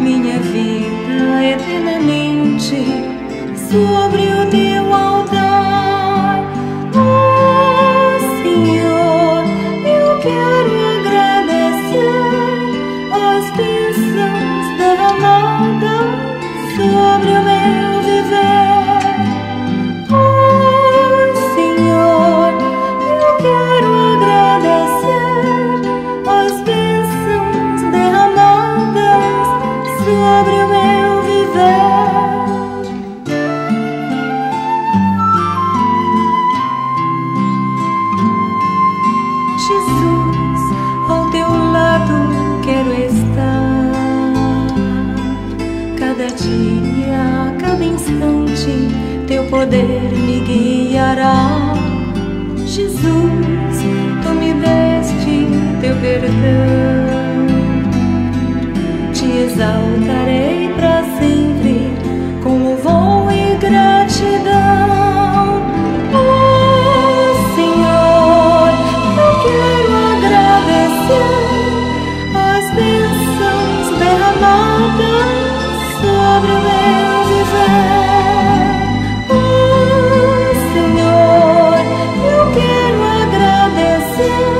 minha vida eternamente sobre o teu Cada dia, cada instante, teu poder me guiará. Jesus, tu me deste teu perdão. Te exaltarei para sempre com louvor e gratidão. Oh, Senhor, eu quero agradecer as bênçãos derramadas Senhor, eu quero agradecer